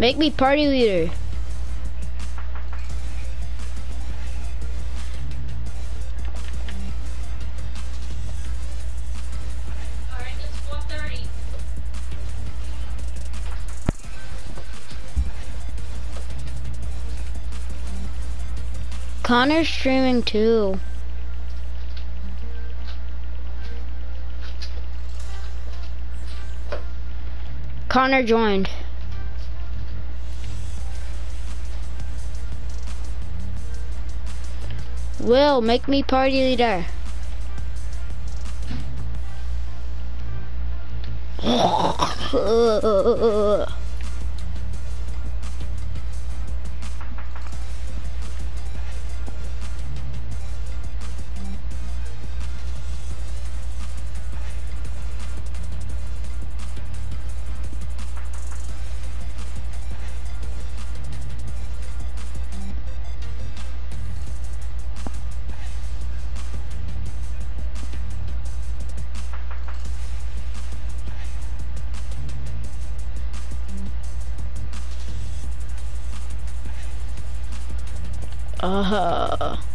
Make me party leader. Alright, it's 4.30. Connor's streaming too. Connor joined. Will, make me party leader. Uh.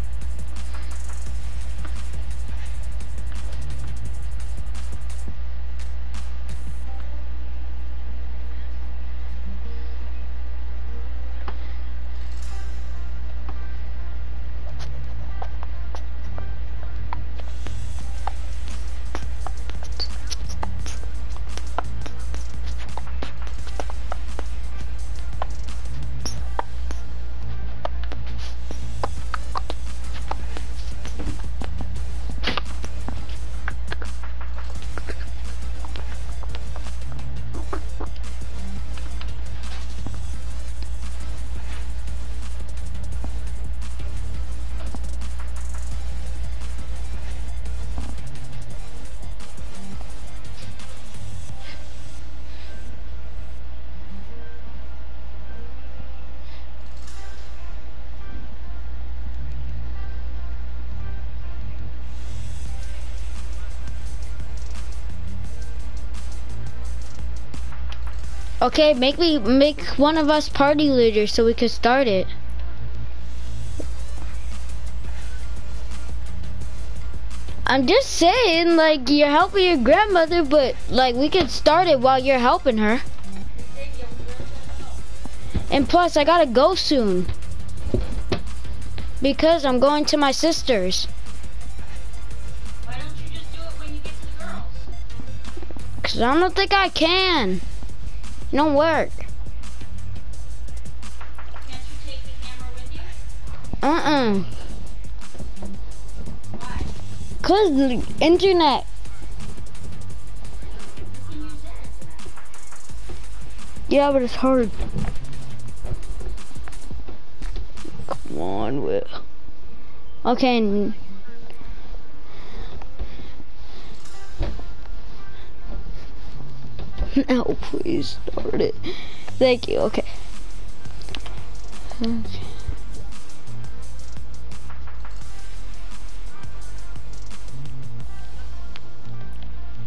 Okay, make me make one of us party leaders so we can start it. I'm just saying, like, you're helping your grandmother, but, like, we could start it while you're helping her. And plus, I gotta go soon. Because I'm going to my sister's. Why don't you just do it when you get to the girls? Because I don't think I can. It don't work. Can't you take the camera with you? Uh-uh. Because the internet. You can use that internet. Yeah, but it's hard. Come on, Will. Okay. Now, please start it. Thank you. Okay. Okay.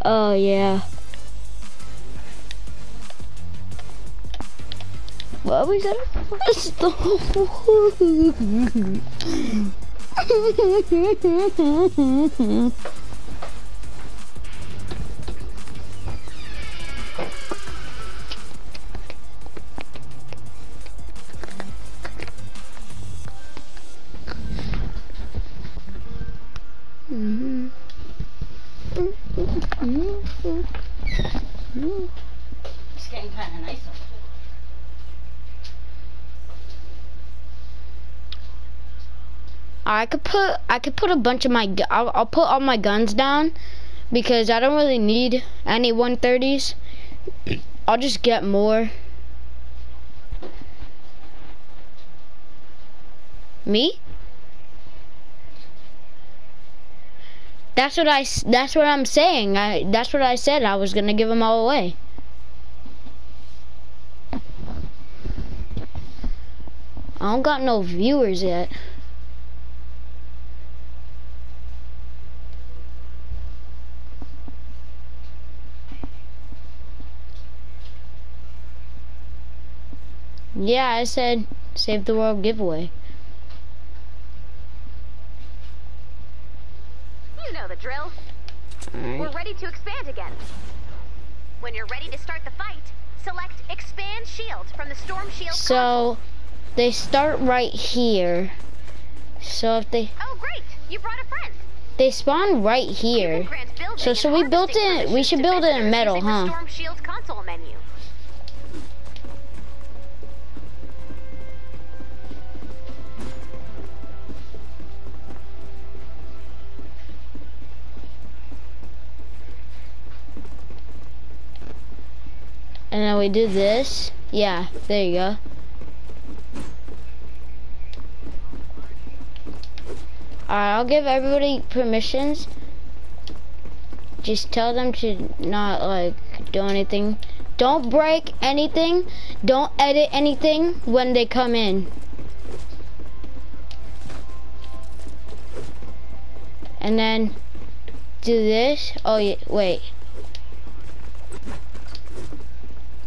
Oh yeah. Well, we gotta press the It's getting kind of nice. I could put I could put a bunch of my I'll, I'll put all my guns down because I don't really need any 130s. I'll just get more. Me? That's what I that's what I'm saying. I that's what I said. I was going to give them all away. I don't got no viewers yet. Yeah, I said save the world giveaway. You know the drill. We're ready to expand again. When you're ready to start the fight, select Expand Shield from the Storm Shield console. So they start right here. So if they Oh, great! You brought a friend. they spawn right here. can grant building So- so we built it- we should build it in metal, huh? Storm Shield console menu. And then we do this. Yeah, there you go. Alright, I'll give everybody permissions. Just tell them to not like do anything. Don't break anything. Don't edit anything when they come in. And then do this. Oh yeah, wait.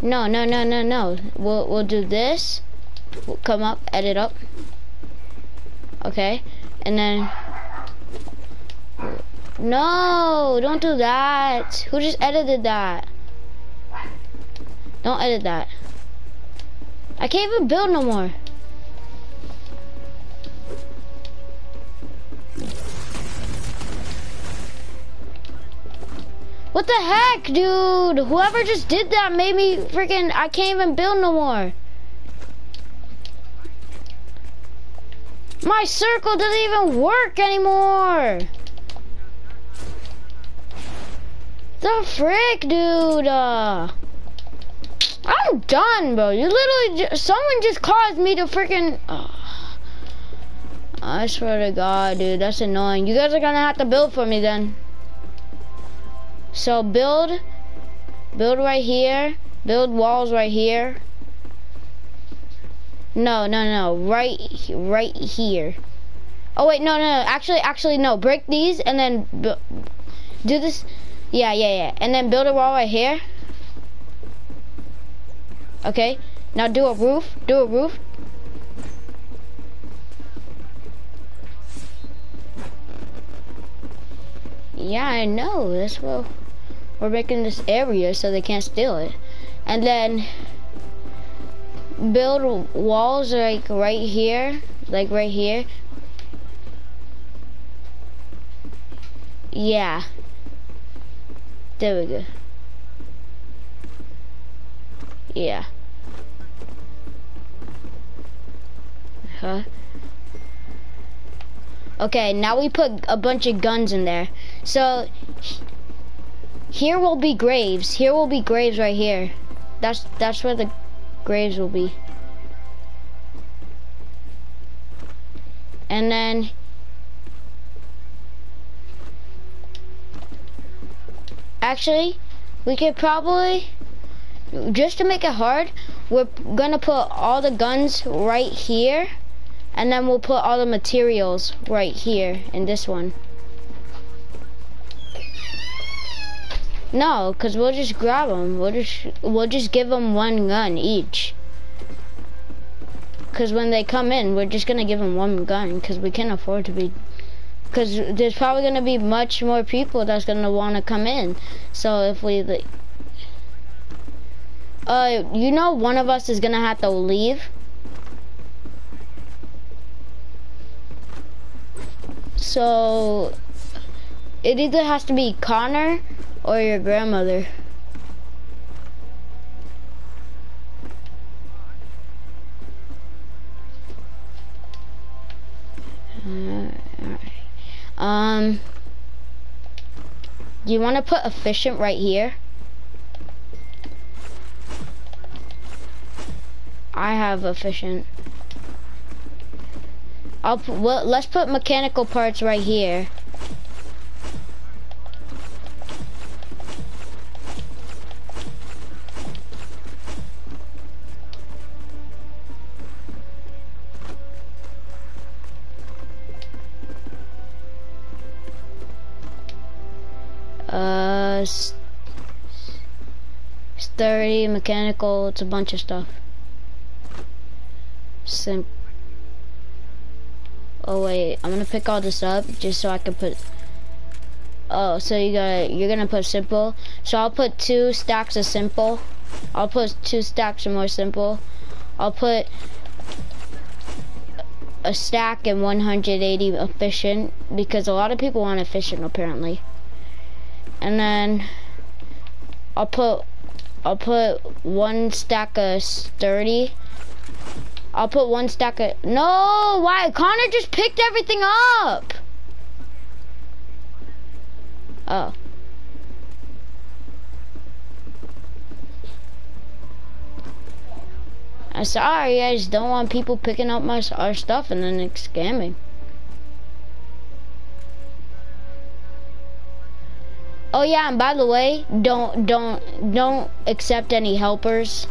No, no, no, no, no. We'll we'll do this. We'll come up, edit up. Okay, and then. No, don't do that. Who just edited that? Don't edit that. I can't even build no more. What the heck, dude? Whoever just did that made me freaking, I can't even build no more. My circle doesn't even work anymore. The frick, dude? Uh, I'm done, bro. You literally, ju- someone just caused me to freaking. Uh, I swear to God, dude, that's annoying. You guys are gonna have to build for me then. So build, build right here, build walls right here. No, no, no, right, right here. Oh wait, no, no, no. Actually, actually, no. Break these and then do this. Yeah, yeah, yeah. And then build a wall right here. Okay. Now do a roof. Do a roof. Yeah, I know. That's what we're making this area so they can't steal it. And then build walls like right here, like right here. Yeah. There we go. Yeah. Huh? Okay, now we put a bunch of guns in there. So here will be graves. Here will be graves right here. That's that's where the graves will be. And then actually we could probably just to make it hard, we're gonna put all the guns right here and then we'll put all the materials right here in this one. No, cause we'll just grab them. We'll just we'll just give them one gun each. Cause when they come in, we're just gonna give them one gun. Cause we can't afford to be. Cause there's probably gonna be much more people that's gonna want to come in. So if we, like, uh, you know, one of us is gonna have to leave. So it either has to be Connor or your grandmother. Alright. Um, do you want to put efficient right here? I have efficient. I'll put, well, let's put mechanical parts right here. Uh, sturdy, mechanical, it's a bunch of stuff. Sim. Oh wait, I'm gonna pick all this up just so I can put. Oh, so you got you're gonna put simple. So I'll put two stacks of simple. I'll put two stacks of more simple. I'll put a stack and 180 efficient because a lot of people want efficient apparently. And then I'll put I'll put one stack of sturdy. I'll put one stack of no. Why Connor just picked everything up? Oh. I'm sorry, I just don't want people picking up my our stuff and then scamming. Oh yeah, and by the way, don't don't don't accept any helpers.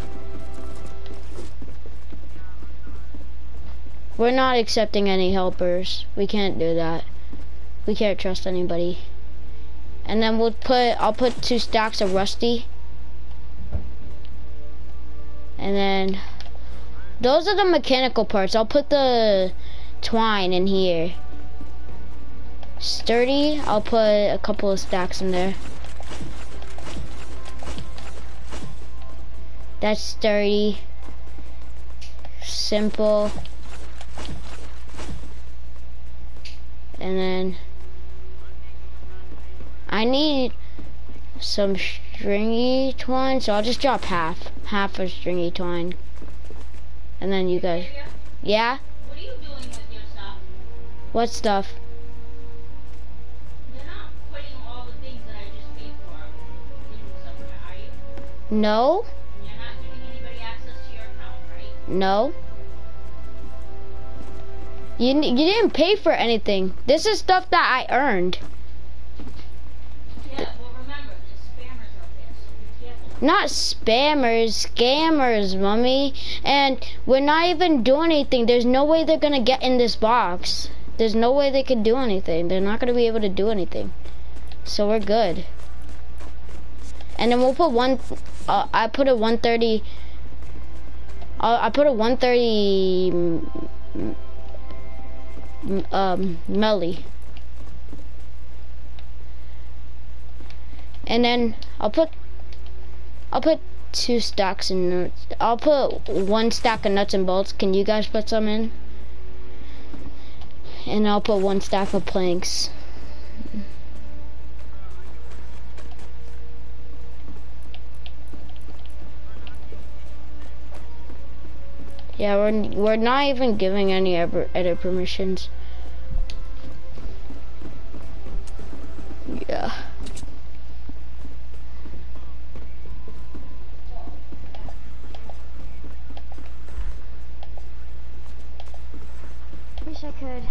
We're not accepting any helpers. We can't do that. We can't trust anybody. And then we'll put I'll put two stacks of rusty. And then those are the mechanical parts. I'll put the twine in here. Sturdy, I'll put a couple of stacks in there. That's sturdy. Simple. And then I need some stringy twine, so I'll just drop half. Half of stringy twine. And then you guys. Yeah? What are you doing with your stuff? What stuff? Your account, right? No. You, you didn't pay for anything. This is stuff that I earned. Yeah, well remember, there's spammers out there, so. Not spammers, scammers, mummy. And we're not even doing anything. There's no way they're gonna get in this box. There's no way they can do anything. They're not gonna be able to do anything. So we're good. And then we'll put one. Uh, I put a 130. Uh, I put a 130. mm, Um, melly. And then I'll put I'll put two stacks in. I'll put one stack of nuts and bolts. Can you guys put some in? And I'll put one stack of planks. Yeah, we're we're not even giving any ever edit permissions. Yeah. Wish I could.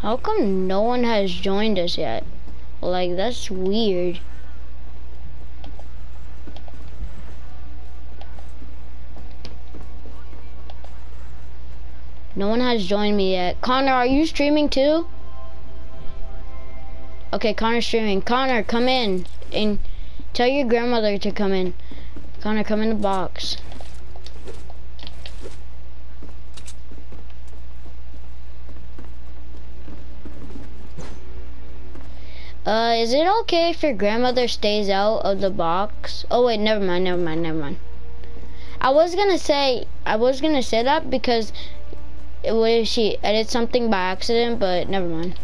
How come no one has joined us yet? Like, that's weird. No one has joined me yet. Connor, are you streaming too? Okay, Connor's streaming. Connor, come in and tell your grandmother to come in. Connor, come in the box. Uh, is it okay if your grandmother stays out of the box? Oh wait, never mind, never mind, never mind. I was gonna say, I was gonna say that because it was she edit something by accident, but never mind.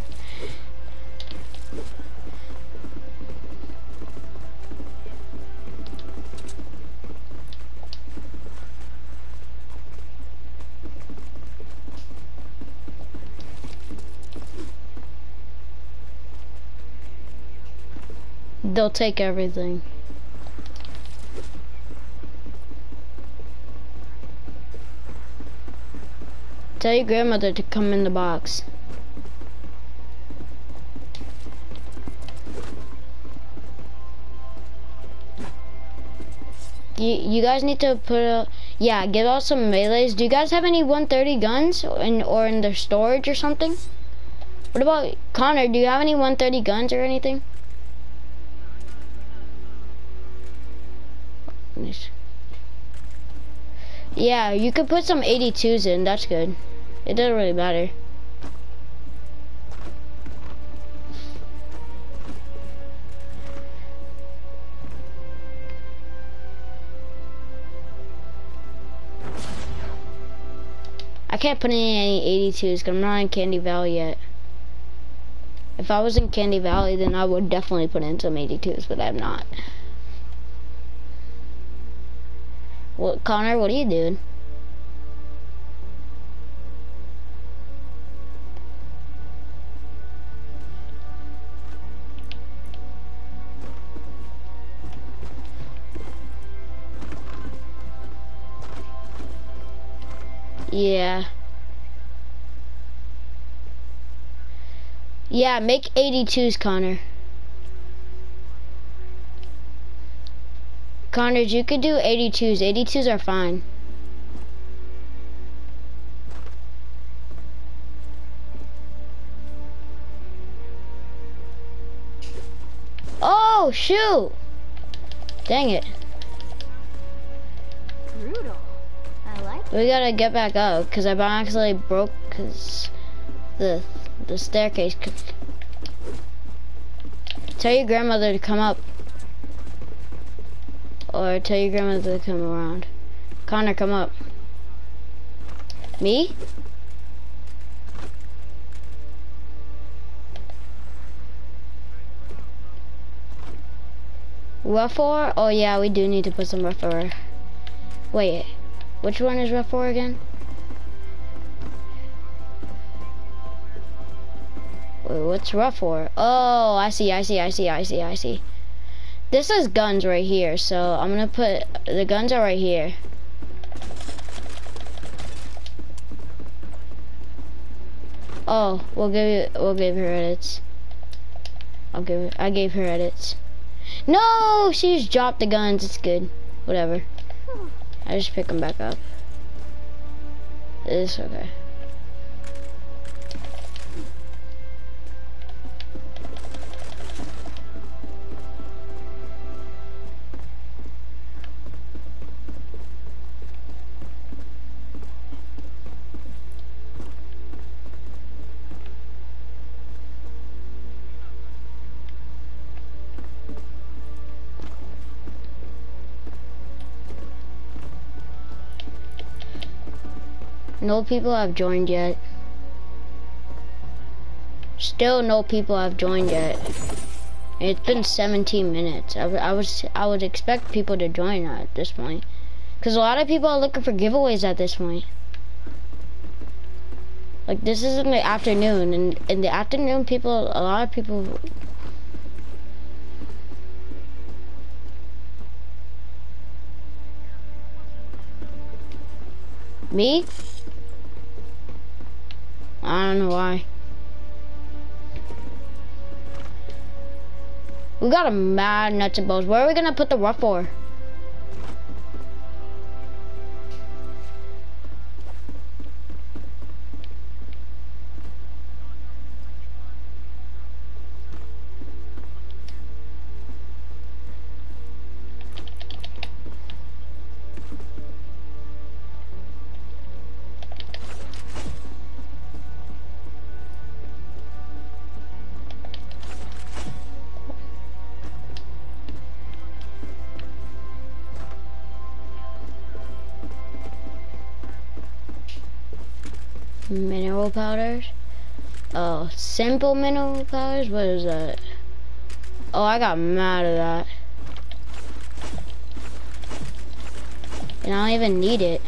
They'll take everything. Tell your grandmother to come in the box. You, you guys need to put a, yeah, get out some melees. Do you guys have any 130 guns in, or in their storage or something? What about, Connor, do you have any 130 guns or anything? Nice. Yeah, you could put some 82s in. That's good. It doesn't really matter. I can't put in any 82s because I'm not in Canny Valley yet. If I was in Canny Valley, then I would definitely put in some 82s, but I'm not. What, Connor, what are you doing? Yeah. Yeah, make 82s, Connor. Connors, you could do 82s. 82s are fine. Oh, shoot. Dang it. Brutal. I like We gotta get back up because I accidentally broke cause the the staircase. Tell your grandmother to come up, or tell your grandmother to come around. Connor, come up. Me? Rough ore? Oh yeah, we do need to put some rough ore. Wait, which one is rough ore again? Wait, what's rough ore? Oh, I see, I see, I see, I see, I see. This is guns right here, so I'm gonna put, the guns are right here. Oh, we'll give we'll give her edits. I'll give I gave her edits. No, she just dropped the guns, it's good. Whatever. I just pick them back up. It's okay. No people have joined yet. Still no people have joined yet. It's been 17 minutes. I, I was I would expect people to join at this point, because a lot of people are looking for giveaways at this point. Like this is in the afternoon, and in the afternoon, people a lot of people. Me? I don't know why. We got a mad nuts and bolts. Where are we gonna put the rough for? Mineral powders. Oh, simple mineral powders? What is that? Oh, I got mad at that. And I don't even need it.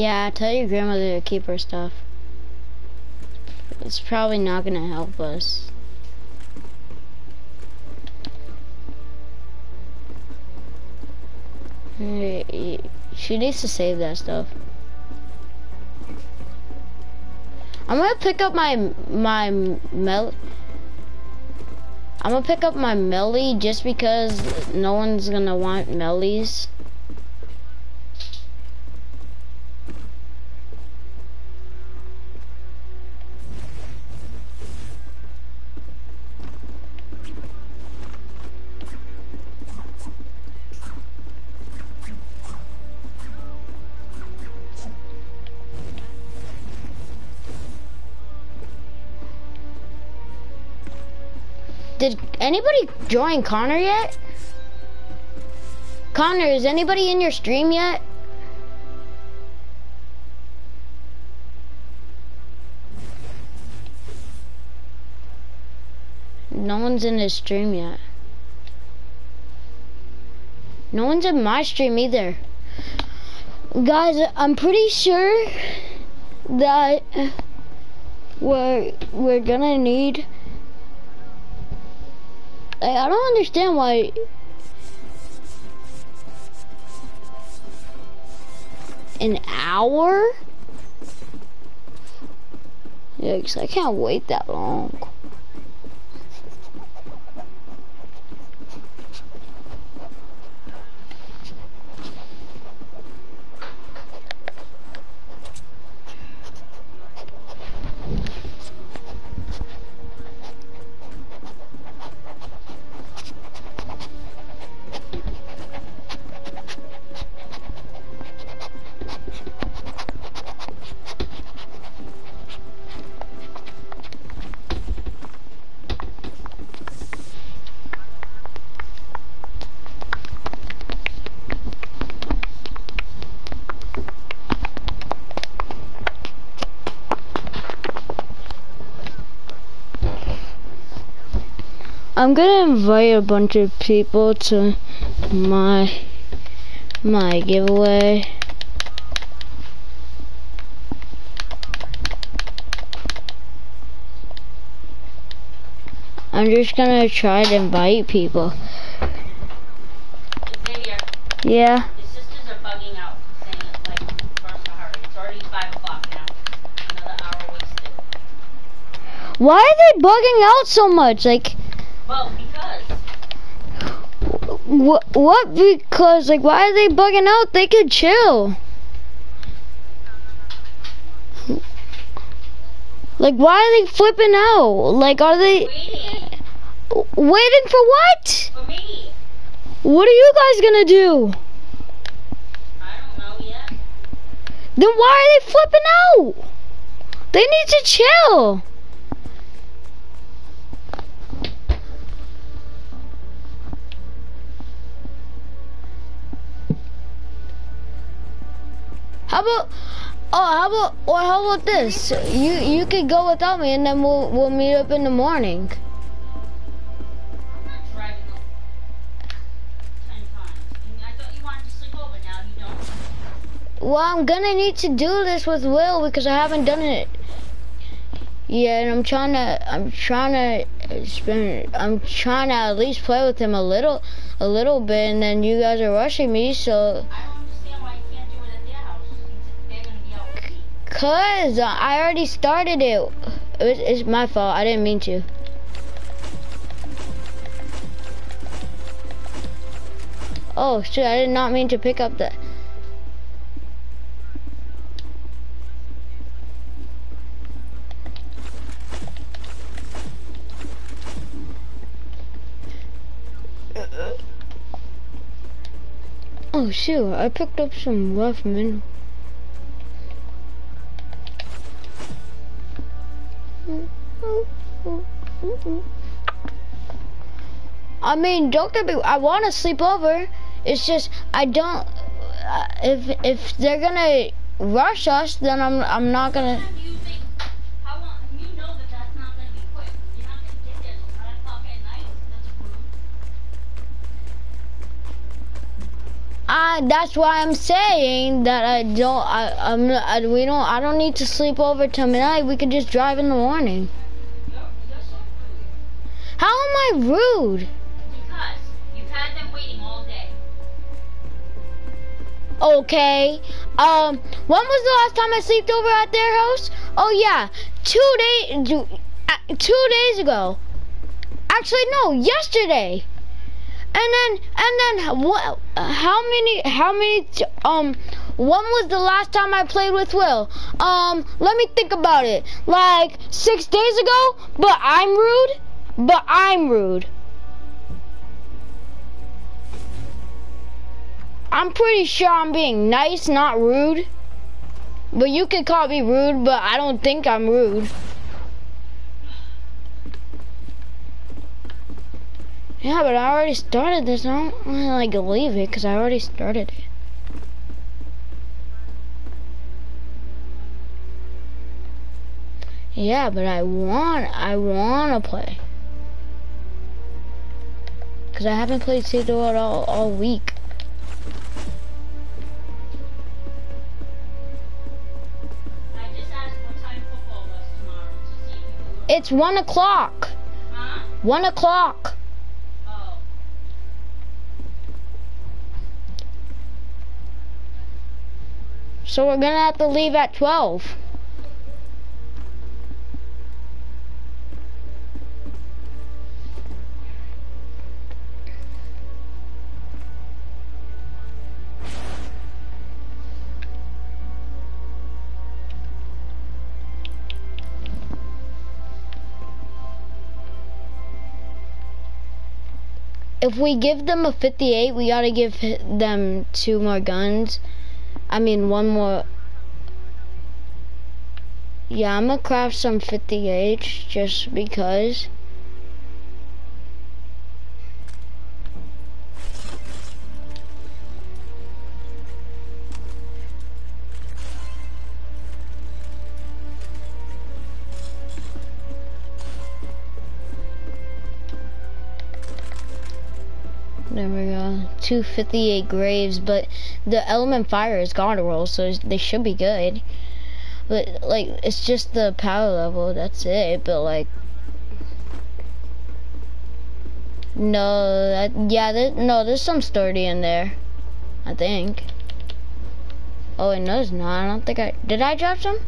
Yeah, tell your grandmother to keep her stuff. It's probably not gonna help us. She needs to save that stuff. I'm gonna pick up my my mel. I'm gonna pick up my melly just because no one's gonna want mellies. Did anybody join Connor yet? Connor, is anybody in your stream yet? No one's in his stream yet. No one's in my stream either. Guys, I'm pretty sure that we're we're gonna need I, don't understand why an hour? Yikes, I can't wait that long. I'm gonna invite a bunch of people to my my giveaway. I'm just gonna try to invite people. Yeah. the sisters are bugging out, saying like for us to hurry. It's already five o'clock now. Another hour wasted. Why are they bugging out so much? Like, Well, because what? What? Because like, why are they bugging out? They could chill. Like, why are they flipping out? Like, are they waiting waiting for what? for me. What are you guys gonna do? I don't know yet. Then why are they flipping out? They need to chill. How about oh how about or how about this? You you could go without me and then we'll we'll meet up in the morning. I'm not driving up ten times. And I thought you wanted to sleep over. Now you don't. Well, I'm gonna need to do this with Will because I haven't done it yet, and I'm trying to, I'm trying to spend, I'm trying to at least play with him a little, a little bit, and then you guys are rushing me, so, cause I already started it. It's, it's my fault. I didn't mean to. Oh shoot! I did not mean to pick up the. Oh shoot, I picked up some rough min. I mean, don't get me. I want to sleep over. It's just I don't. Uh, if if they're gonna rush us, then I'm I'm not gonna. How do you think? How long? You know that that's not gonna be quick. You're not gonna get there till nine o'clock at night. That's rude. That's why I'm saying that I don't. I I'm I, we don't. I don't need to sleep over till midnight. We can just drive in the morning. You're, you're so rude. How am I rude? Because you've had them waiting all day. Okay. Um, when was the last time I slept over at their house? Oh yeah, two days, two days ago. Actually, no, yesterday. And then, and then, what? How many? How many? Um, when was the last time I played with Will? Um, let me think about it. Like six days ago. But I'm rude. But I'm rude. I'm pretty sure I'm being nice, not rude. But you can call me rude, but I don't think I'm rude. Yeah, but I already started this. I don't want to like leave it because I already started it. Yeah, but I want, I want to play. Because I haven't played Save all, all week. I just asked what time football was tomorrow to see if you were. It's one o'clock. Huh? One o'clock. Oh. So we're gonna have to leave at 12. If we give them a 58, we gotta give them two more guns. I mean, one more. Yeah, I'm gonna craft some 58s just because. 258 graves, but the element fire is god roll, so they should be good. But like, it's just the power level. That's it. But like, no, that, yeah, there, no, there's some sturdy in there. I think. Oh, wait, no, there's not. I don't think I did. I drop some.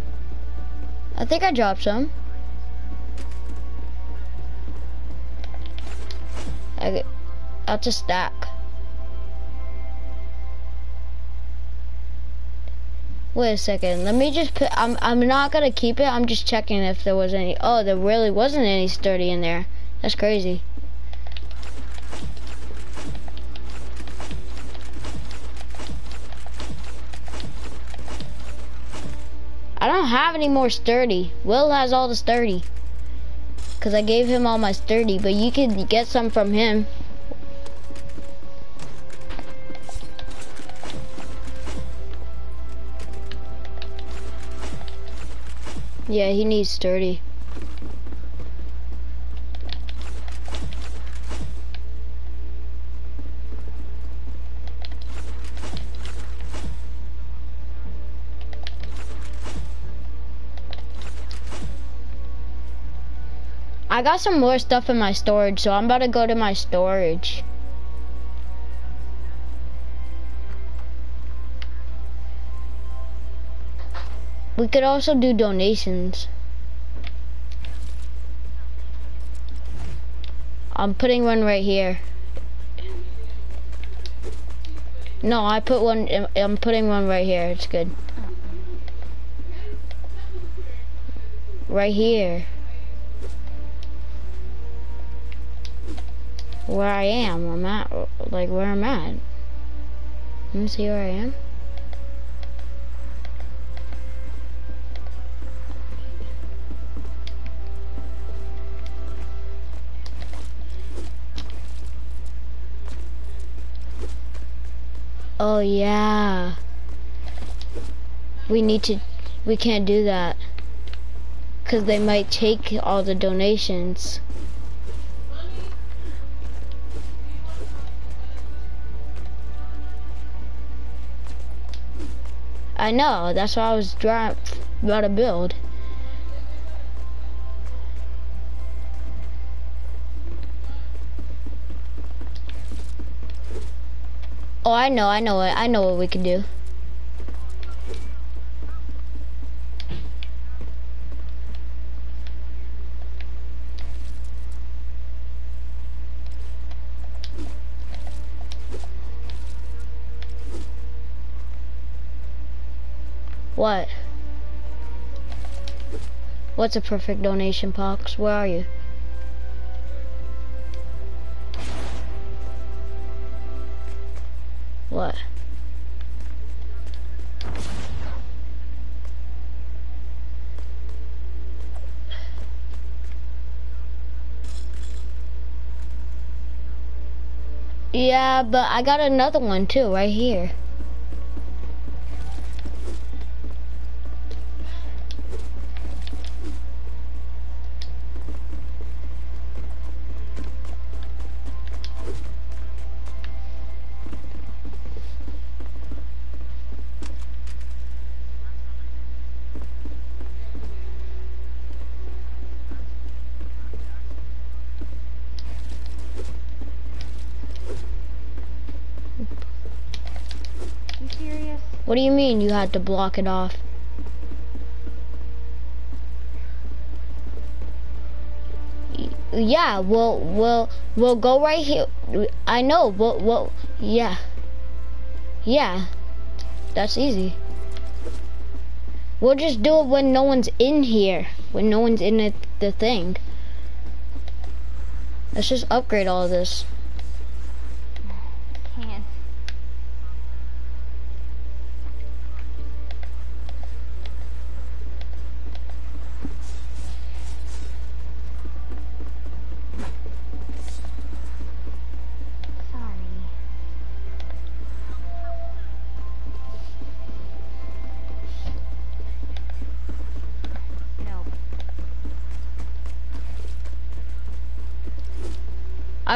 I think I dropped some. I, I'll just stack. Wait a second. Let me just put. I'm. I'm not gonna keep it. I'm just checking if there was any. Oh, there really wasn't any sturdy in there. That's crazy. I don't have any more sturdy. Will has all the sturdy. Cause I gave him all my sturdy, but you can get some from him. Yeah, he needs sturdy. I got some more stuff in my storage, so I'm about to go to my storage. We could also do donations. I'm putting one right here. No, I put one, I'm putting one right here. It's good. Right here. Where I am, I'm at, like where I'm at. Let me see where I am. Oh yeah. We need to, we can't do that. Cause they might take all the donations. I know, that's what I was about to build. Oh, I know, I know it. I know what we can do. What? What's a perfect donation box? Where are you? What? Yeah, but I got another one too, right here. What do you mean you had to block it off? Yeah, we'll we'll we'll go right here. I know. We'll we'll yeah. Yeah. That's easy. We'll just do it when no one's in here. When no one's in the thing. Let's just upgrade all this.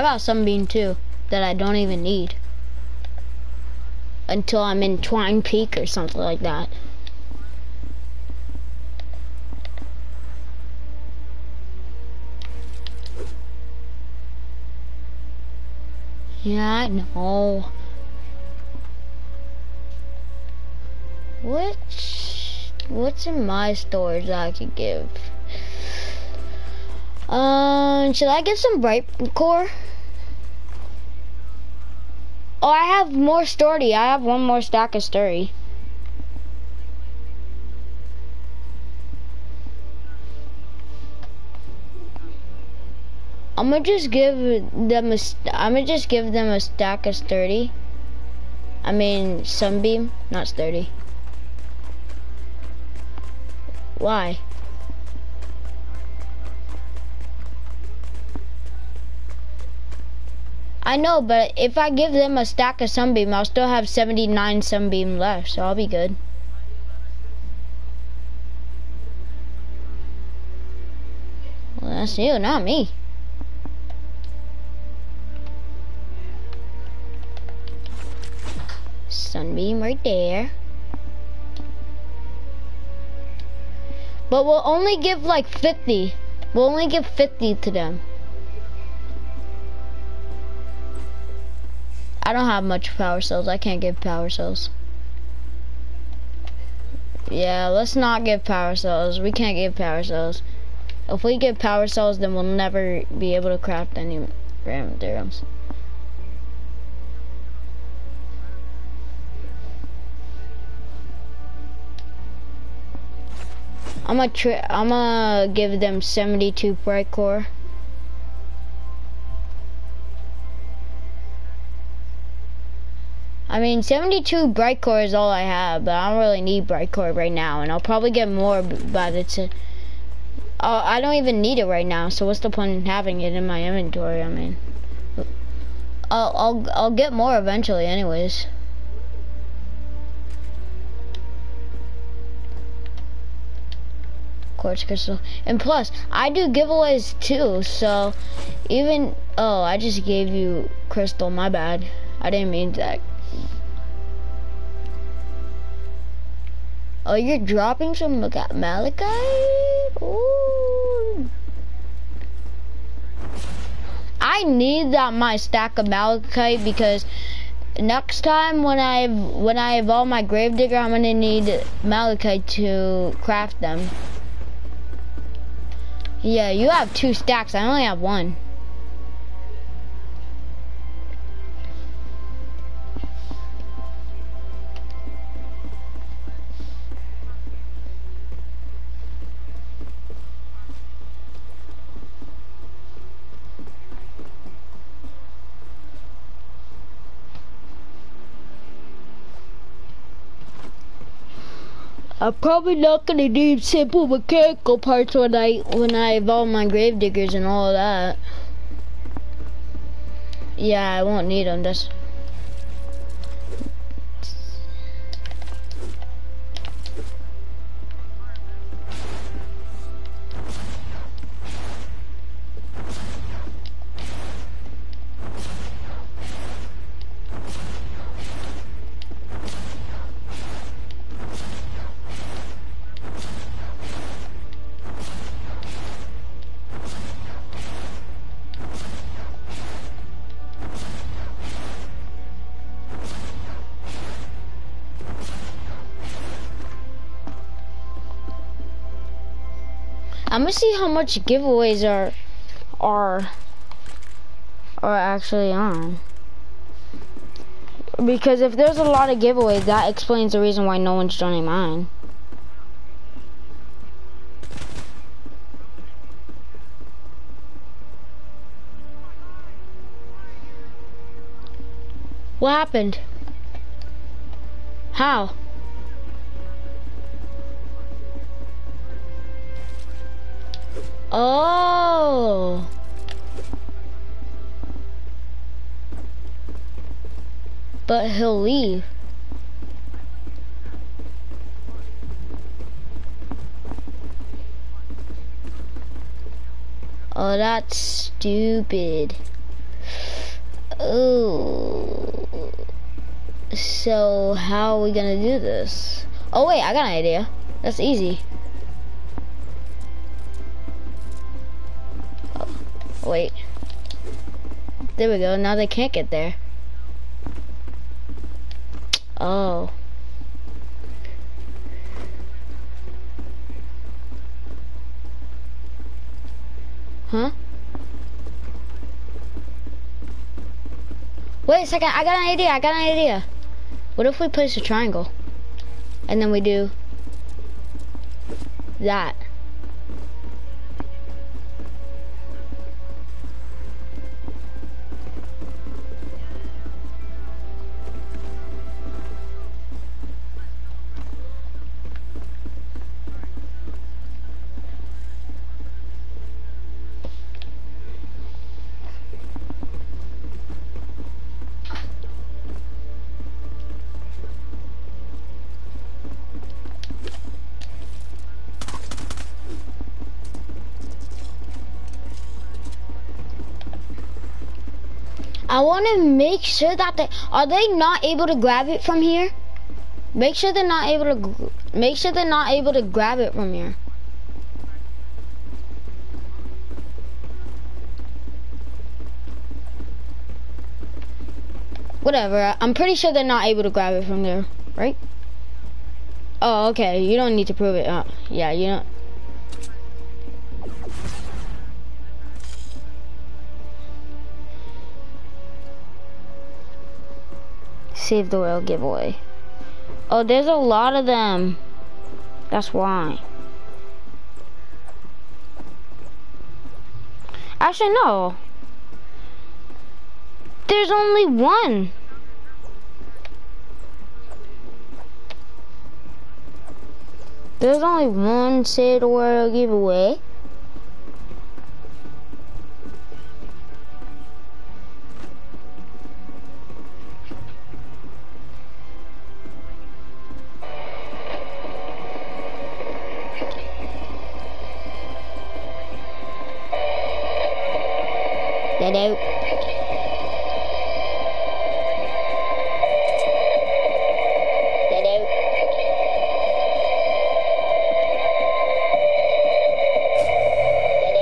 Got sunbeam too that I don't even need until I'm in Twine Peak or something like that. Yeah, I know. Which, what's in my storage that I could give? Um, should I get some bright core? Oh, I have more sturdy. I have one more stack of sturdy. I'm gonna just give them a. I'm gonna just give them a stack of sturdy. I mean sunbeam, not sturdy. Why? I know, but if I give them a stack of sunbeam, I'll still have 79 sunbeam left, so I'll be good. Well, that's you, not me. Sunbeam right there. But we'll only give like 50. We'll only give 50 to them. I don't have much power cells. I can't give power cells. Yeah, let's not give power cells. We can't give power cells. If we give power cells, then we'll never be able to craft any RAM theorems. I'm gonna. I'm gonna give them 72 bright core. I mean, 72 bright core is all I have, but I don't really need bright core right now, and I'll probably get more by the t- uh, I don't even need it right now, so what's the point in having it in my inventory? I mean, I'll I'll I'll get more eventually, anyways. Quartz crystal, and plus, I do giveaways too, so even oh, I just gave you crystal. My bad. I didn't mean that. Oh, you're dropping some Malachi- malachite? Ooh. I need that my stack of malachite because next time when I when I have all my gravedigger, I'm gonna need malachite to craft them. Yeah, you have two stacks. I only have one. I'm probably not gonna need simple mechanical parts when I when I evolve my grave diggers and all that. Yeah, I won't need them. That's gonna see how much giveaways are are are actually on. Because if there's a lot of giveaways, that explains the reason why no one's joining mine. What happened? How? Oh. But he'll leave. Oh, that's stupid. Oh. So, how are we gonna do this? Oh, wait, I got an idea. That's easy. Wait. There we go. Now they can't get there. Oh. Huh? Wait a second. I got an idea. I got an idea. What if we place a triangle? And then we do that. Want to make sure that they are they not able to grab it from here. Make sure they're not able to make sure they're not able to grab it from here. Whatever. I'm pretty sure they're not able to grab it from there, right? Oh, okay. You don't need to prove it. Uh, yeah, you don't. Save the world giveaway. Oh, there's a lot of them. That's why. Actually, no. There's only one. There's only one Save the World giveaway. that out. That out. That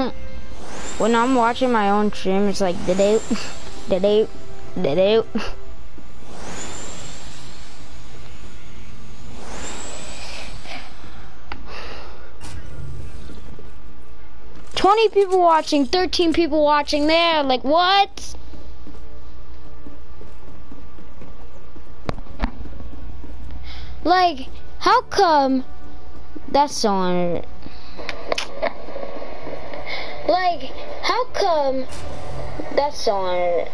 out. when I'm watching my own stream, it's like, did out, did out, did out. 20 people watching, 13 people watching there. Like, what? Like, how come that's so on Like, how come that's so on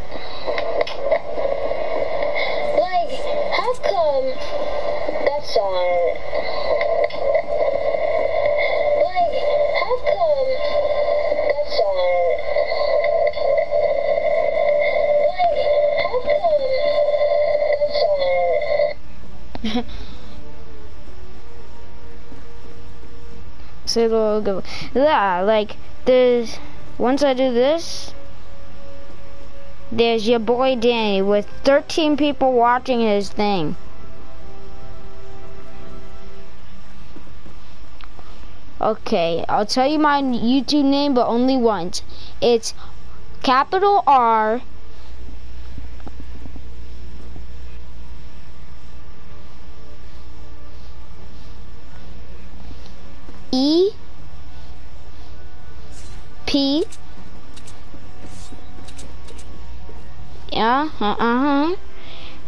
Little go. Yeah, like there's once I do this, there's your boy Danny with 13 people watching his thing. Okay, I'll tell you my YouTube name, but only once. It's capital R.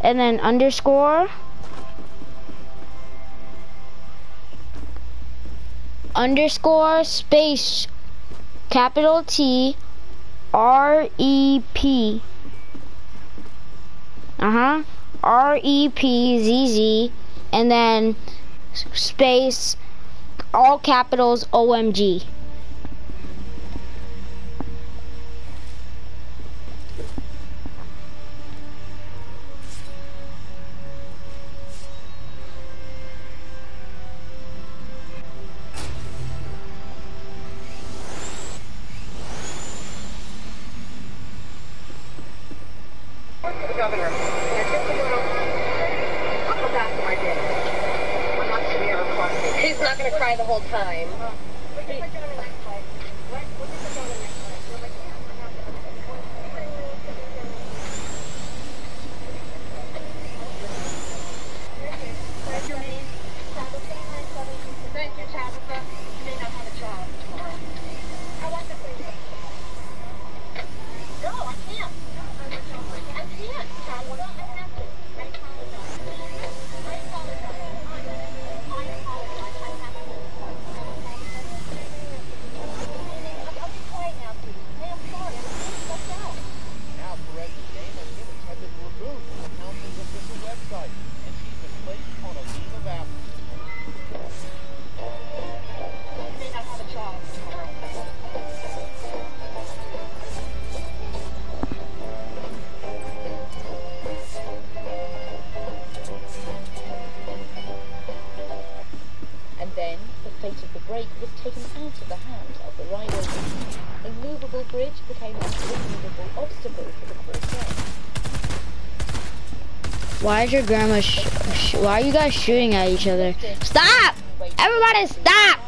and then underscore. Underscore space capital T R E P. Uh-huh. R E P Z Z and then space all capitals OMG Why is your grandma? Why are you guys shooting at each other? Stop! Everybody, stop!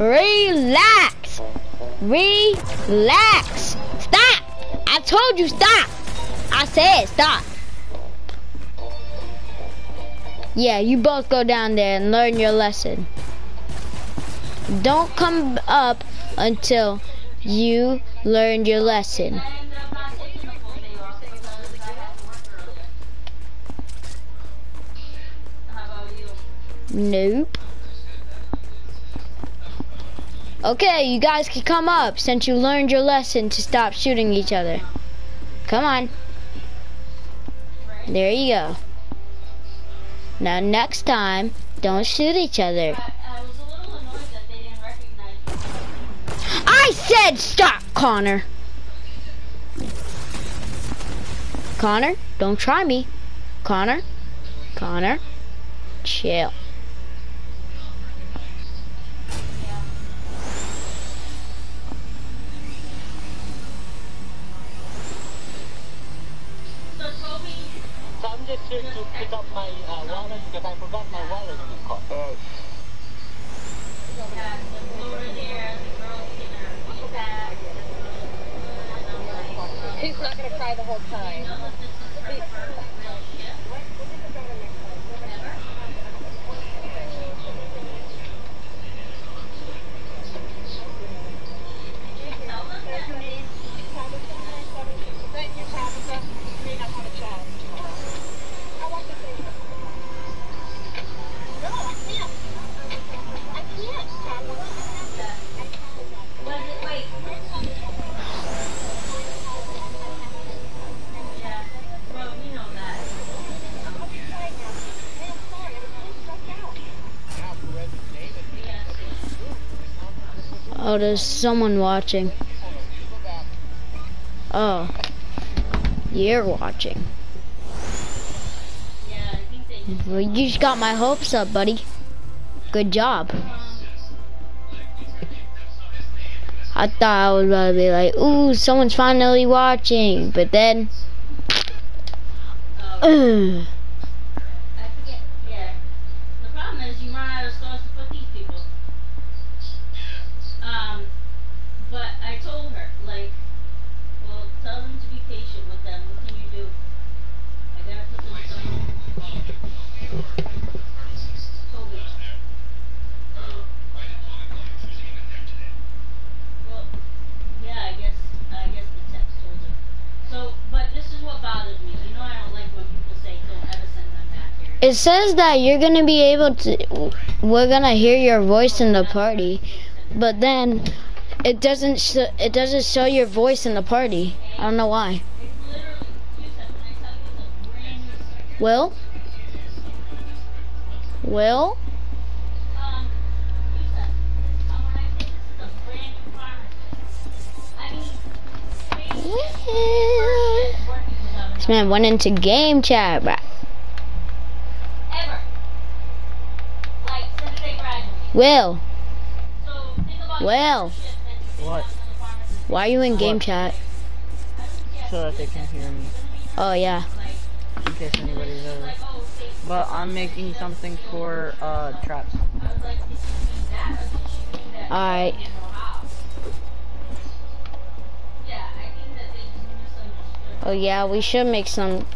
Relax! Relax! Stop! I told you stop! I said stop. Yeah, you both go down there and learn your lesson. Don't come up until you learned your lesson. I ended up not taking the full day off because I had to work early. How about you? Nope. Okay, you guys can come up since you learned your lesson to stop shooting each other. Come on. There you go. Now next time, don't shoot each other. I, I was a little annoyed that they didn't recognize me. I said stop, Connor. Connor, don't try me. Connor, Connor, chill. I'm just here to pick up my uh, wallet because I forgot my wallet in the car. Uh, had the over there, the girls in her bag. And I'm like, He's not going to cry the whole time. you know that this is her first real ship? Ever? Did you tell them that? Thank you, Tabitha. You may not have a job tomorrow. I want to say that. No, I can't. I can't, Tabitha. I have to. I apologize. Was it, wait, Oh, there's someone watching. Oh. You're watching. Yeah, I think they just Well, you just got my hopes up, buddy. Good job. I thought I was about to be like, ooh, someone's finally watching. But then, uh, Um, but I told her, like, well, tell them to be patient with them. What can you do? I gotta put them somewhere. Toby. Well, yeah, I guess, I guess the text told her. So, but this is what bothers me. You know I don't like when people say don't ever send them back it says that you're gonna be able to, we're gonna hear your voice in the party. But then, it doesn't, it doesn't show your voice in the party. I don't know why. Will? Will? This man went into game chat, bruh. Will, think about the Will, shift that you What? take on in the pharmacy. why are you in game chat? So that they can hear me, Oh yeah. in case anybody's ever. Like, oh, say, But I'm making something for uh traps. I was like, did you mean that or did she mean that? Alright. I didn't know how. Yeah, I think that they just misunderstood. Oh yeah, we should make some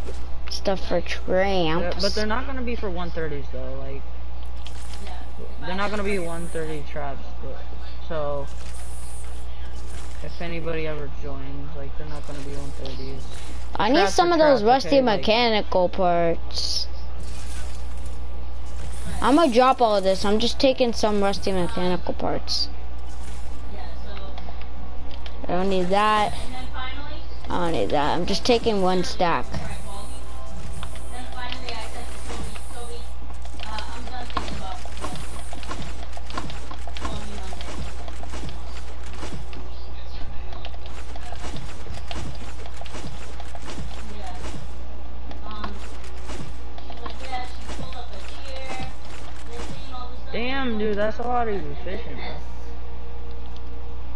stuff for tramps. but they're not gonna be for 130s though. Like they're not gonna be 130 traps. So if anybody ever joins, like they're not gonna be 130s. I need some of those rusty okay, like- mechanical parts. I'm gonna drop all of this. I'm just taking some rusty mechanical parts. I don't need that. and then finally, I don't need that. I'm just taking one stack. That's a lot of efficient. Bro.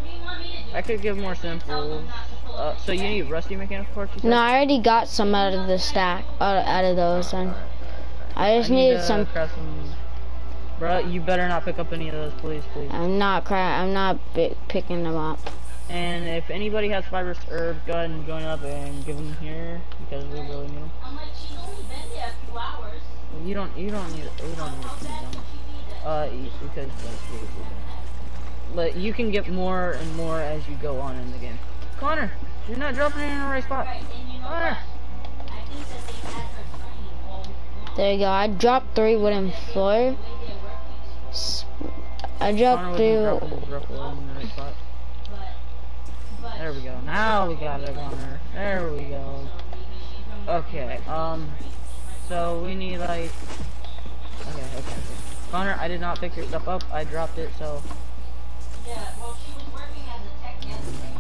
What do you want me to do? I could give more Tell them simples. not to pull Uh, so you need rusty mechanical parts? No, I already got some out of the stack. Out, out of those. And I just I need needed to some. craft some. Bruh, you better not pick up any of those, please, please. I'm not cra- I'm not picking them up. And if anybody has fibrous herb, go ahead and join up and give them here because we really need them. I'm like, she's only been there a few hours. You don't, you don't need, you don't need How to be done. Uh, y- because that's really good. But you can get more and more as you go on in the game. Connor, you're not dropping it in the right spot. Right, and you know Connor. what? I think that they had her training all week long. There you go. I dropped three wooden floor. The way their work weeks S- I Connor dropped wasn't three. dropping his ruffle in the right spot. but, but There we go. Now we got it, Connor. There we go. Okay, um, so we need like, okay, okay, okay. Connor, I did not pick your stuff up. I dropped it, so yeah, well, she was working as a tech yesterday.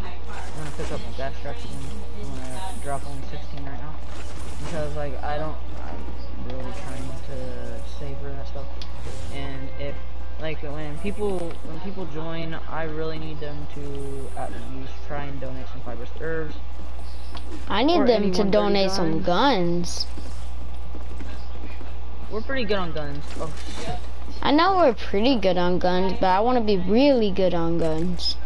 I I'm gonna pick up gas trucks again. I'm gonna drop only 16 right now because like I don't, I'm really trying to savor that stuff. And if like when people when people join, I really need them to at least try and donate some fibrous herbs. I need them to donate dirty some guns. We're pretty good on guns. Oh shit. I know we're pretty good on guns, but I want to be really good on guns.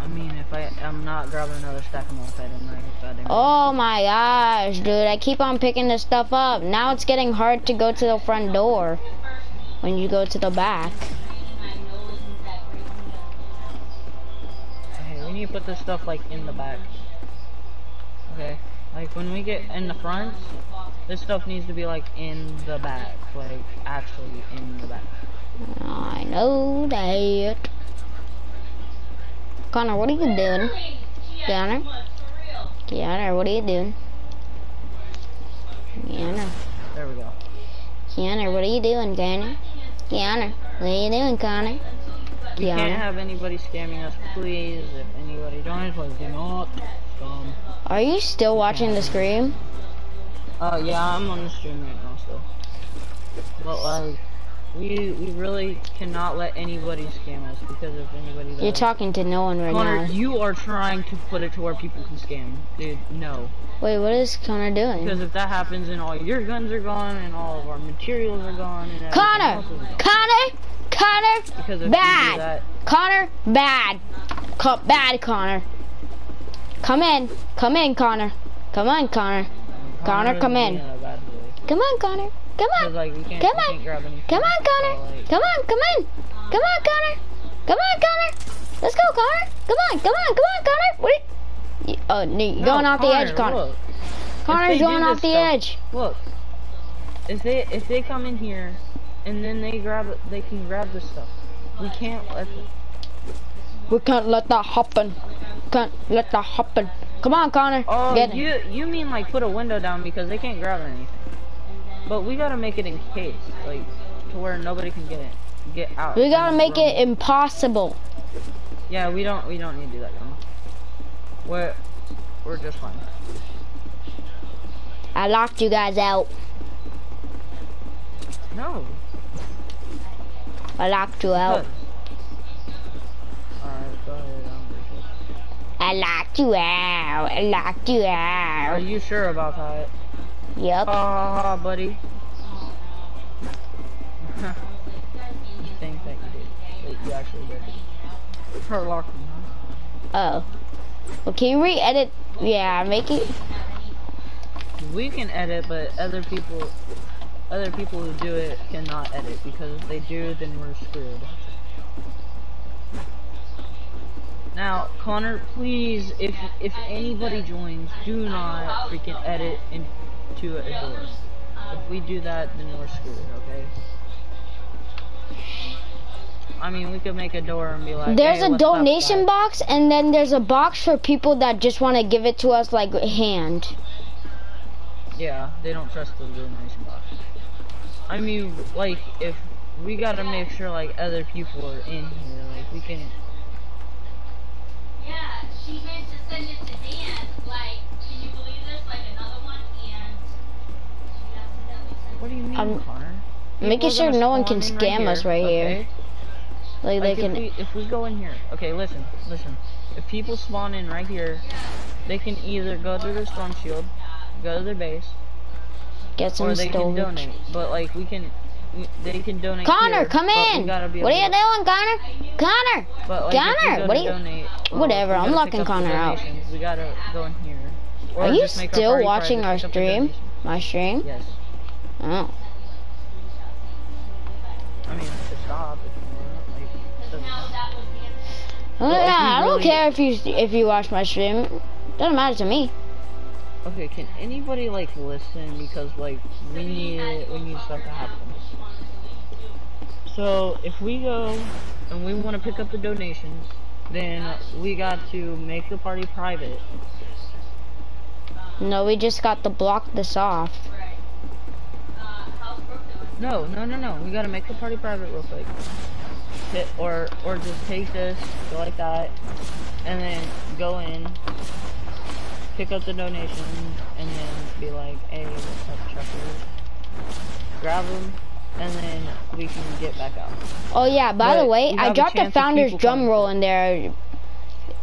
I mean, if I I'm not grabbing another stack of multi, then I goddamn. Oh my gosh, dude. I keep on picking this stuff up. Now it's getting hard to go to the front door when you go to the back. I know isn't that great when you Okay, we need to put this stuff like in the back. Okay, like when we get in the front, this stuff needs to be like in the back, like actually in the back. I know that. Connor, what are you doing? Connor? Connor, what are you doing? Connor. There we go. Connor, what are you doing, Connor? Connor, what are you doing, Connor? We can't have anybody scamming us, please. If anybody joins, please do not scam. Are you still watching the screen? Uh, yeah, I'm on the stream right now still. But like, we we really cannot let anybody scam us because if anybody You're talking to no one right now. Connor, now. you are trying to put it to where people can scam, dude. No, Wait, what is Connor doing? because if that happens, then all your guns are gone and all of our materials are gone. And Connor! gone. Connor! Connor! Because if you do Bad! that, Connor, bad. Co- bad, Connor. Come in. Come in, Connor. Come on, Connor. Connor, come in. a bad boy. Come on, Connor. Come on. like Come on. Come on, Connor. Come on, come in. Come on, Connor. Come on, Connor. Let's go, Connor. Come on, come on, come on, Connor. What? Are you, oh, no, you're no, going off the edge, Connor. Look, Connor's going off the stuff- edge. look. If they if they come in here, and then they grab it, they can grab the stuff. We can't let them. We can't let that happen. Can't let that happen. Come on, Connor. Oh, Get it. you you mean like put a window down because they can't grab anything. But we gotta make it in case, like, to where nobody can get it, get out. We gotta make run. it impossible. Yeah, we don't we don't need to do that, Connor. We're we're just fine. I locked you guys out. No. I locked you out. Good. I locked you out. I locked you out. Are you sure about that? Yep. Ah, buddy. you think that you did, but you actually did. Her huh? Oh. Well, can you re-edit? Yeah, make it. We can edit, but other people, other people who do it cannot edit because if they do, then we're screwed. Now, Connor, please, if if anybody joins, do not freaking edit into a door. If we do that, then we're screwed. Okay. I mean, we could make a door and be like, There's "Hey, a up, donation box, and then there's a box for people that just want to give it to us like hand. Yeah, they don't trust the donation box. I mean, like, if we gotta make sure, like, other people are in here, like, we can. Yeah, she meant to send it to Dan. Like, can you believe this? Like another one, and she accidentally sent What do you mean, I'm Connor? making sure no one can in scam us right here. Like Like, they if can. we, if we go in here, okay, listen, listen. If people spawn in right here, they can either go to their storm shield, go to their base, Get some or they can storage. donate. But, like, we can. They can donate. Connor, here, come in. What are you doing, Connor? Connor. But like, Connor, what are you- donate, well, Whatever, I'm locking pick up the Connor out. We gotta go in here. Or Are you make our still watching our pick up the stream? My stream? Yes. Oh. I mean, uh, if you want. Like. Well, Well, if yeah, we I don't really- care if you if you watch my stream. Doesn't matter to me. Okay, can anybody like listen because like we need we need stuff to happen. So if we go and we want to pick up the donations, then we got to make the party private. No, we just got to block this off. No, no, no, no. We gotta make the party private real quick. Hit, or or just take this, go like that, and then go in, pick up the donations, and then be like, hey, what's up, truckers? Grab them, and then we can get back out. Oh yeah, by But the way, I a dropped the founder's drum roll in there.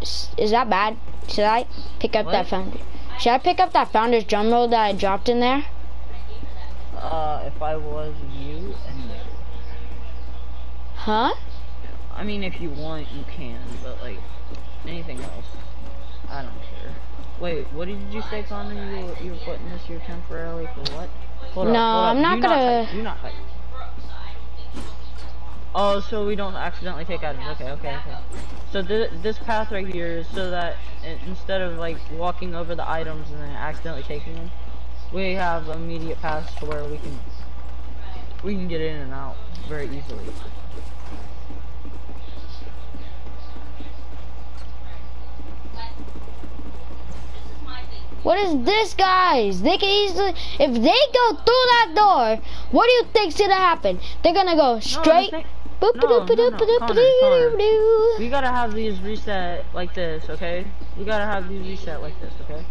Is that bad? Should I pick up that founder? Should I pick up that founder's drum roll that I dropped in there? Uh, if I was you, and. Huh? I mean, if you want, you can, but like anything else, I don't care. Wait, what did you say, Connor? You were, you were putting this here temporarily for what? Hold No, up. I'm not Do gonna- type. Do not type. Oh, so we don't accidentally take items. Okay, okay, okay. So th this path right here is so that instead of like walking over the items and then accidentally taking them, we have immediate paths to where we can we can get in and out very easily. What is this, guys? They can easily, if they go through that door, what do you think's gonna happen? They're gonna go straight. thing- No, no, no, Connor, Connor. We gotta have these reset like this, okay? We gotta have these reset like this, okay?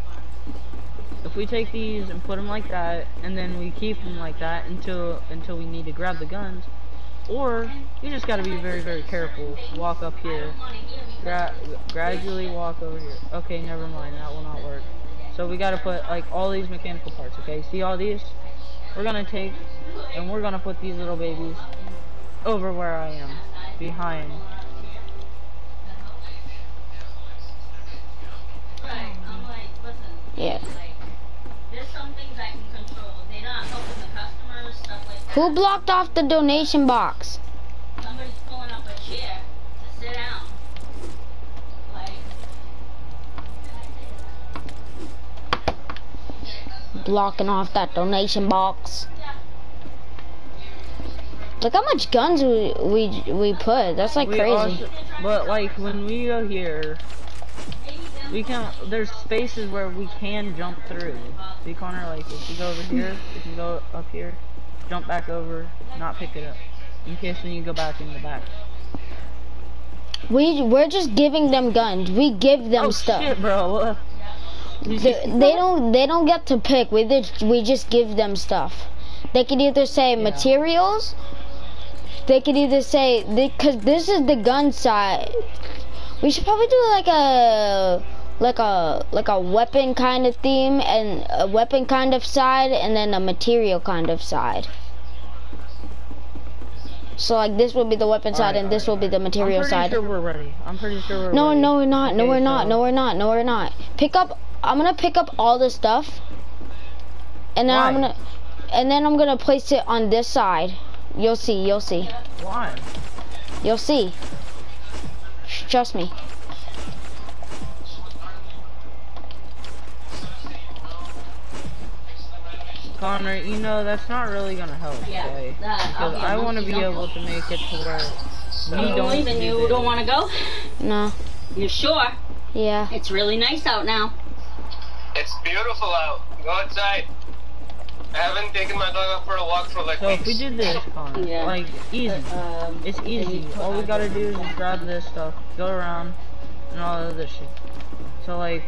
If we take these and put them like that, and then we keep them like that until until we need to grab the guns, or you just gotta be very very careful. Walk up here, gra gradually walk over here. Okay, never mind, that will not work. So we gotta put like all these mechanical parts, okay? See all these? We're gonna take and we're gonna put these little babies over where I am, behind. Right. I'm like, listen. Yeah. Like, there's some things I can control. They not helping the customers, stuff like that. Who blocked off the donation box? Somebody's pulling up a chair to sit down. Like, Blocking off that donation box. Look how much guns we we we put. That's like We crazy. also- but like when we go here, we can. There's spaces where we can jump through. See, Connor, like if you go over here, if you can go up here, jump back over, not pick it up, in case when you go back in the back. We we're just giving them guns. We give them oh stuff. shit, bro. They, they don't they don't get to pick. We just we just give them stuff. They could either say Yeah. materials. They could either say because this is the gun side. We should probably do like a like a like a weapon kind of theme and a weapon kind of side and then a material kind of side. So like this will be the weapon side Alright, and this will be the I'm material pretty side. sure we're ready. I'm pretty sure we're No, ready. no, we're not. No, Okay, we're not. so- No, we're not. No, we're not. Pick up. I'm gonna pick up all the stuff, and then I'm gonna, and then I'm gonna place it on this side. You'll see. You'll see. Why? You'll see. Trust me. Connor, you know that's not really gonna help, Yeah, okay? that- I'll Because be a I want to be able go. to make it to where we you don't. leaving? do You this. don't want to go? No. You sure? Yeah. It's really nice out now. It's beautiful out. Go outside. I haven't taken my dog out for a walk for like So if we weeks. did this, Connor, Yeah. like easy, Um, it's easy. All we gotta do is just grab this stuff, go around, and all of this shit. So like,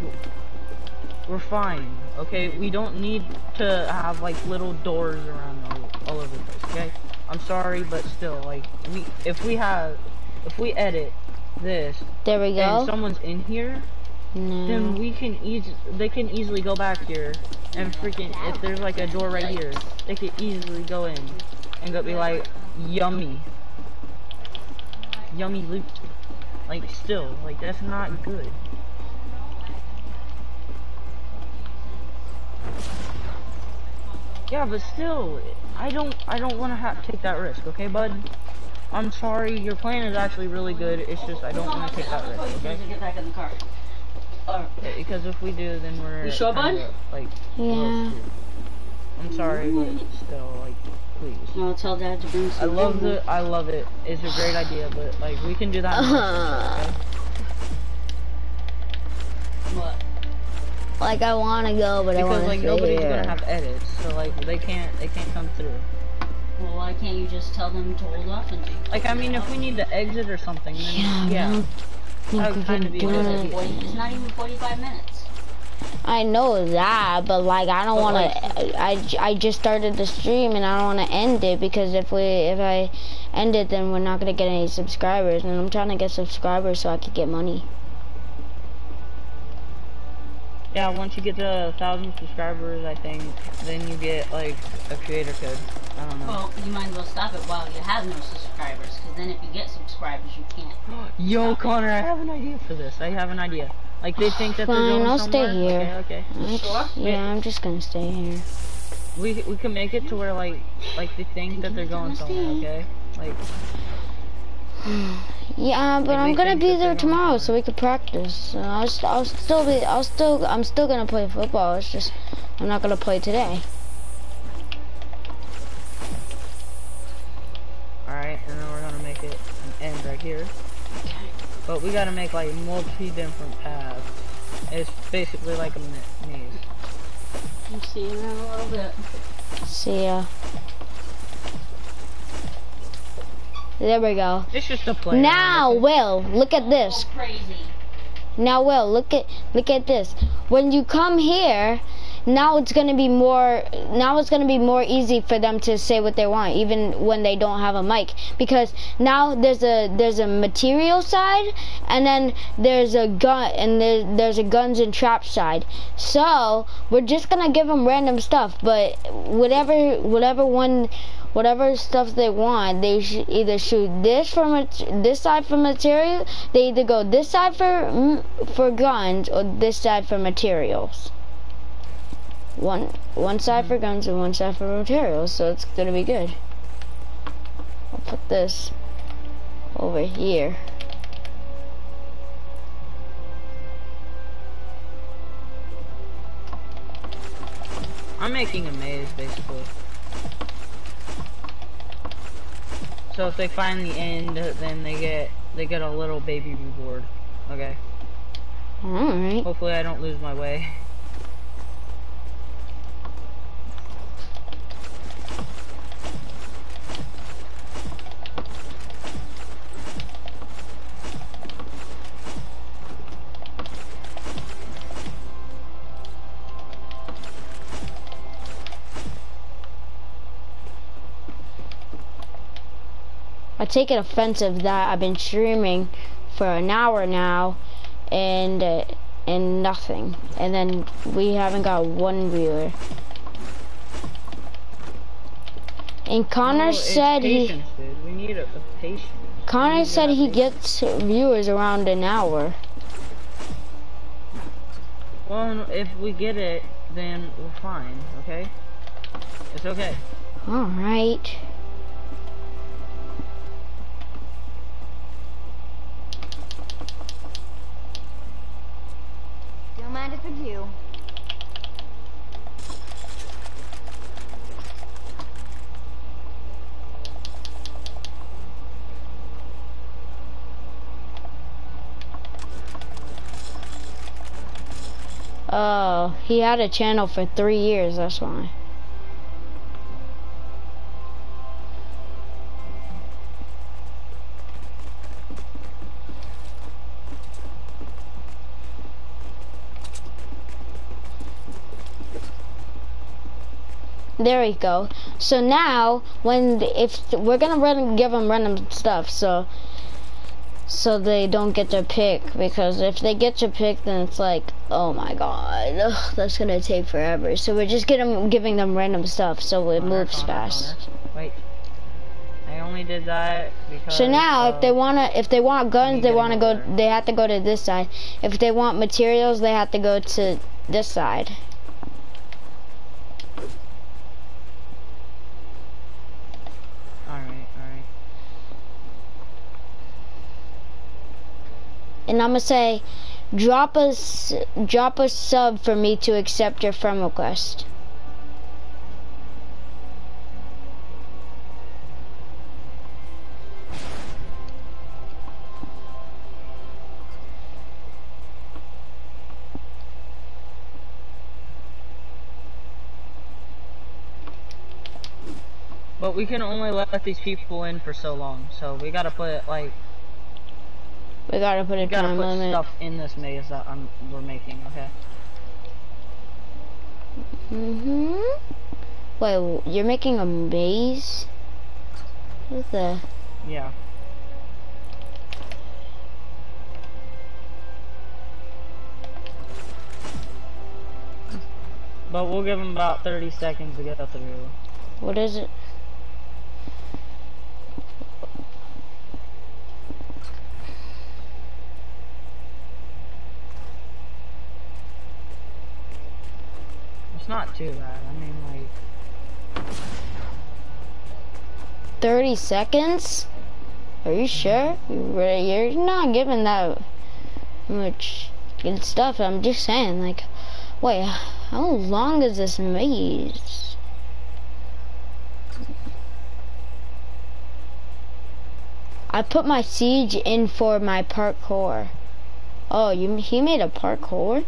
we're fine. Okay, we don't need to have like little doors around all, all over the place. Okay, I'm sorry, but still, like, we if we have, if we edit this There we go. and go. someone's in here, then we can easily they can easily go back here and freaking if there's like a door right here they could easily go in and go be like yummy. Yummy loot. Like still like that's not good. Yeah but still I don't I don't want to have to take that risk okay bud? I'm sorry your plan is actually really good it's just I don't want to take that risk okay? Get back in the car. Or, Because if we do, then we're You sure, bud? Like, Yeah. I'm sorry, but still, like, please. I'll tell Dad to bring I love the, I love it. It's a great idea, but like, we can do that. Uh-huh. future, okay? What? Like I want to go, but I want Because to like stay nobody's here. gonna have edits, so like they can't, they can't come through. Well, why can't you just tell them to hold off and do? Like, I mean, if we need to exit or something, then Yeah, yeah. Oh, man. That would kind of be a Doing good it. Forty- It's not even 45 minutes. I know that, but like I don't want to. I, I just started the stream and I don't want to end it because if we if I end it, then we're not gonna get any subscribers, and I'm trying to get subscribers so I could get money. Yeah, once you get to a thousand subscribers, I think, then you get like a creator code. I don't know. Well, you might as well stop it while you have no subscribers, because then if you get subscribers, you can't. Yo, Connor, I have an idea for this. I have an idea. Like they think that they're Fine, going I'll stay here. Okay, okay. I'm sure? Yeah, I'm just gonna stay here. We we can make it to where like like they think that they're going somewhere. Okay. Like Yeah, but I'm gonna be there tomorrow going so we could practice. So I'll, st- I'll still be. I'll still. I'm still gonna play football. It's just I'm not gonna play today. all right, and then we're gonna make it an end right here. But we gotta make like multi different paths. It's basically like a ma- maze. I'm seeing in a little bit. See ya. There we go. It's just a play. Now, Will, look at this. All crazy. Now, Will, look at look at this. When you come here, now it's gonna be more. Now it's gonna be more easy for them to say what they want, even when they don't have a mic, because now there's a there's a material side, and then there's a gun, and there's there's a guns and traps side. So we're just gonna give them random stuff, but whatever whatever one whatever stuff they want, they should either shoot this for this side for material. They either go this side for mm, for guns or this side for materials. One one side for guns and one side for materials, so it's gonna be good. I'll put this over here. I'm making a maze, basically. So if they find the end, then they get they get a little baby reward. Okay. All right. Hopefully I don't lose my way. take it offensive that I've been streaming for an hour now, and uh, and nothing, and then we haven't got one viewer. And Connor said he dude. We need a, a patience. Connor said he patience. gets viewers around an hour. Well, if we get it, then we're fine. Okay. It's okay. All right. Do. Oh, he had a channel for three years. That's why. There we go. So now, when if we're gonna run, give them random stuff, so so they don't get to pick because if they get to pick, then it's like, oh my god, ugh, that's gonna take forever. So we're just getting giving them random stuff, so it moves fast. Wait. I only did that because. So now, if they wanna, if they want guns, they wanna go. there. They have to go to this side. If they want materials, they have to go to this side. Alright, alright. And I'm gonna say, drop us, drop a sub for me to accept your friend request. But we can only let these people in for so long, so we gotta put like We gotta put a gotta time put limit. stuff in this maze that I'm we're making. Okay. Mm-hmm. Wait, you're making a maze? What the? Yeah. But we'll give them about 30 seconds to get through. What is it? It's not too bad. I mean, like, 30 seconds? Are you sure? You re- You're not giving that much good stuff. I'm just saying, like, wait, how long is this maze? I put my siege in for my parkour. Oh, you he made a parkour?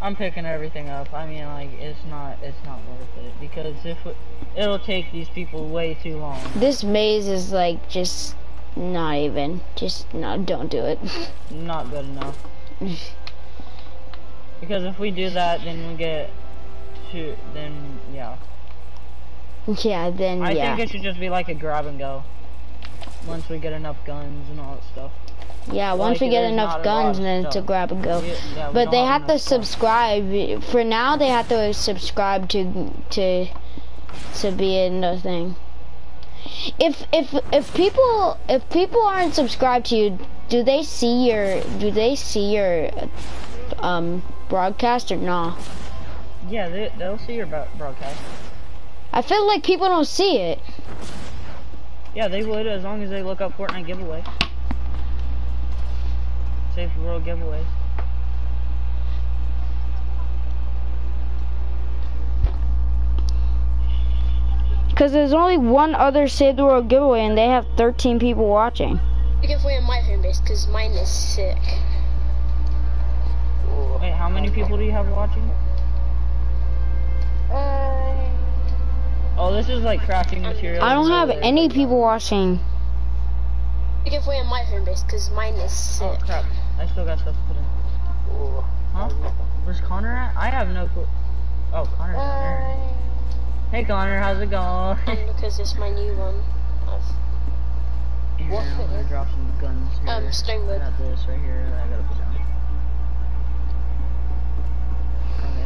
I'm picking everything up. I mean, like, it's not, it's not worth it because if it, it'll take these people way too long. This maze is like just not even. Just no, don't do it. Not good enough. Because if we do that, then we get to, then yeah. yeah, then I yeah. think it should just be like a grab and go. Once we get enough guns and all that stuff. Yeah, once like we get enough not a lot guns, then it's a grab and go. Yeah, But they have to stuff. subscribe. For now, they have to subscribe to to to be in the thing. If if if people if people aren't subscribed to you, do they see your do they see your um broadcast or not? Yeah, they, they'll see your broadcast. I feel like people don't see it. Yeah, they would as long as they look up Fortnite giveaway. Save the world giveaway. Cause there's only one other Save the World giveaway, and they have 13 people watching. The giveaway on my home base because mine is sick. Wait, how many people do you have watching? Uh, Oh, this is like crafting material. I don't have any people watching. the giveaway on my home base because mine is sick. Oh crap! I still got stuff to put in. Huh? Where's Connor at? I have no clue. Oh, Connor's down there. Hey Connor, how's it going? and because it's my new one. I've What I'm gonna drop some guns here. Um, Stonewood. I got this right here that I gotta put down.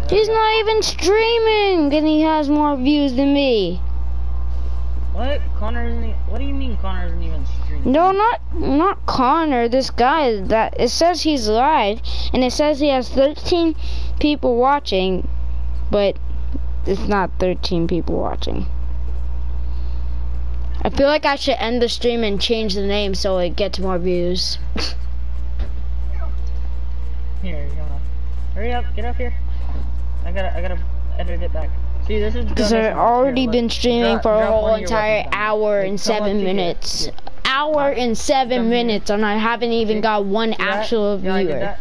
Okay, He's we not even streaming, and he has more views than me. What? Connor isn't. What do you mean Connor isn't even streaming? No, not not Connor. This guy that it says he's live, and it says he has 13 people watching, but it's not 13 people watching. I feel like I should end the stream and change the name so it gets more views. Here, you. Hurry up, get up here. I gotta, I gotta edit it back. See, this is. Because I've already been streaming for a whole one of your entire hour and seven minutes. Hour and seven minutes, and I haven't even got one actual See how I did viewer.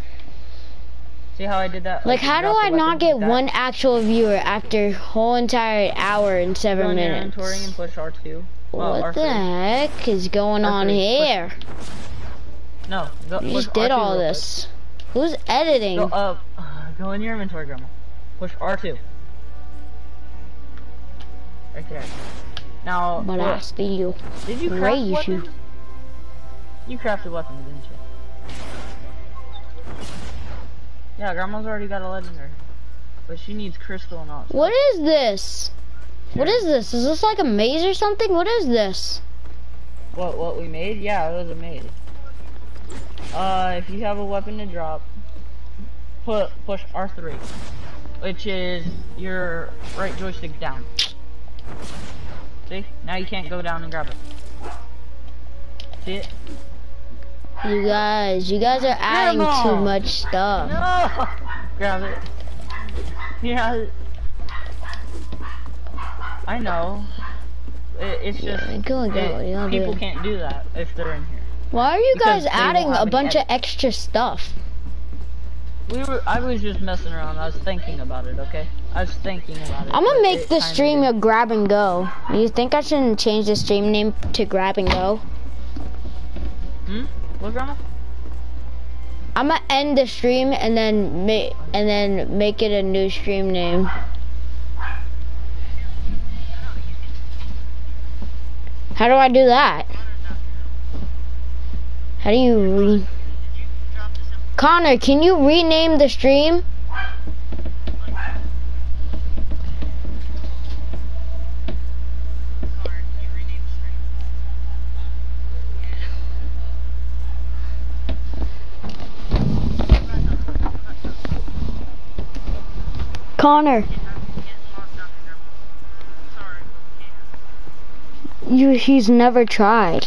See how I did that? Like, how do I not get one actual viewer after whole entire hour and seven in minutes? and push R2. Well, What the R3. heck is going on R3, here? No, go, You just did R2 all this. Who's editing? Go up. Uh, go in your inventory, Grandma. Push R2. Right there. Now, But look, I see did you craft raise you. weapons? You crafted weapons, didn't you? Yeah, Grandma's already got a legendary. But she needs crystal and all. What is this? What is this? Is this like a maze or something? What is this? What what we made? Yeah, it was a maze. Uh, if you have a weapon to drop, put push R3, which is your right joystick down. See? Now you can't go down and grab it. See it? You guys, you guys are adding too much stuff. No! grab it. Yeah. I know. It, it's just Yeah, go, go, it- you'll do people can't do that if they're in here. Why are you Because guys adding a bunch of extra stuff? We were. I was just messing around. I was thinking about it. Okay. I was thinking about it. I'm gonna make the stream a grab and go. You think I shouldn't change the stream name to grab and go? Hmm. What, Grandma? I'm gonna end the stream and then make and then make it a new stream name. How do I do that? How do you re? Connor, can you rename the stream? Connor. You, he's never tried.